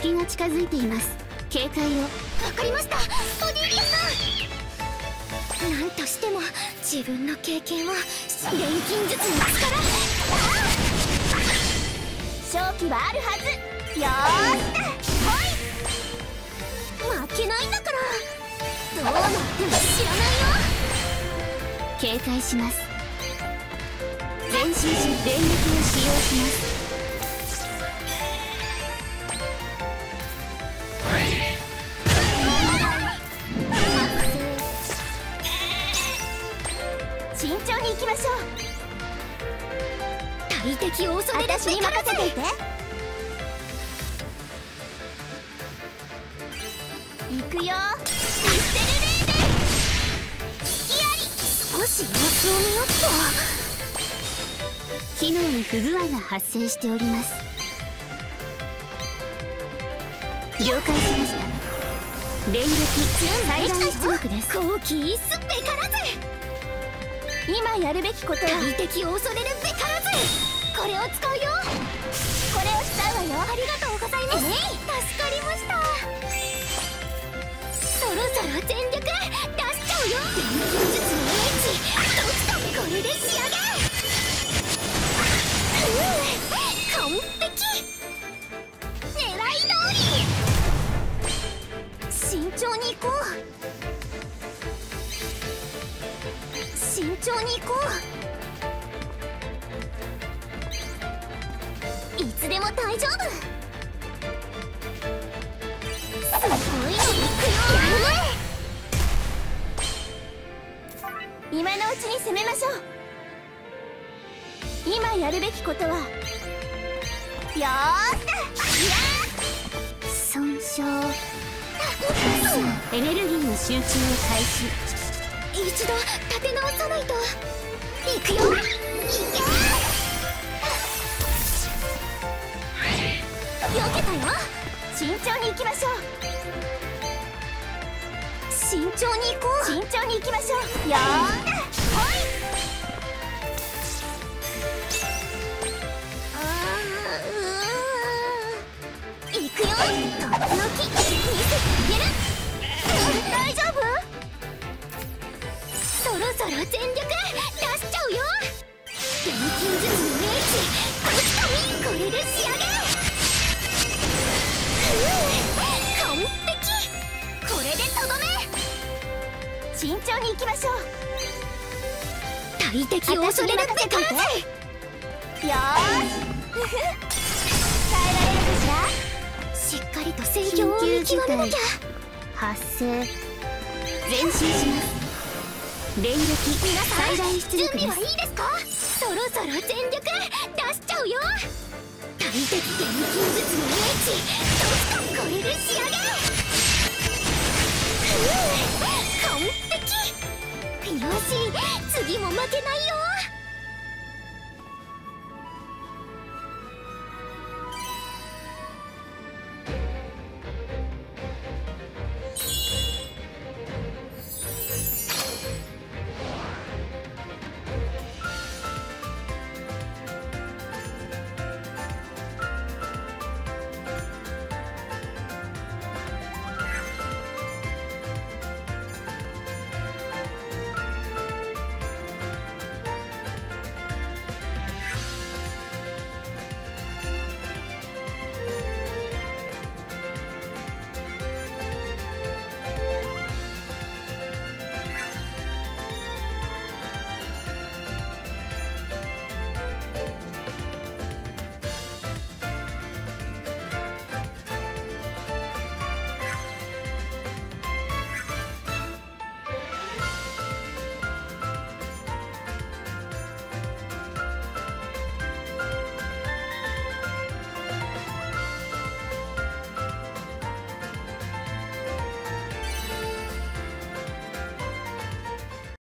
敵が近づいています。警戒を。わかりました。コディリアさん何としても自分の経験を錬金術の力。勝機はあるはず。よーし。負けないんだから。どうなっても知らないよ。警戒します。前進し電撃を使用します行きましょう大敵を恐れる私に任せていて行くよ。ミステルレーベ少し様子を見よ。っと機能に不具合が発生しております了解しました連撃最大出力です後期一すべからず今やるべきことは大敵を恐れるべからず。これを使うよ。これを使うわよ。ありがとうございます。助かりました。そろそろ全力慎重に行こういつでも大丈夫。すごいの行くよ今のうちに攻めましょう今やるべきことはよーし損傷エネルギーの集中を開始一度立て直さないと。行くよ。行け。避けたよ。慎重に行きましょう。慎重に行こう。慎重に行きましょう。よーい。行くよとっておき慎重に行きましょう大敵を恐れるってからずよーし耐えられるかしらしっかりと制御を見極めなきゃ発生前進します連撃。皆さん最大出力準備はいいです。かそろそろ全力出しちゃうよ。大敵錬金術の英知とくとこれで仕上げ。完璧。よし次も負けないよ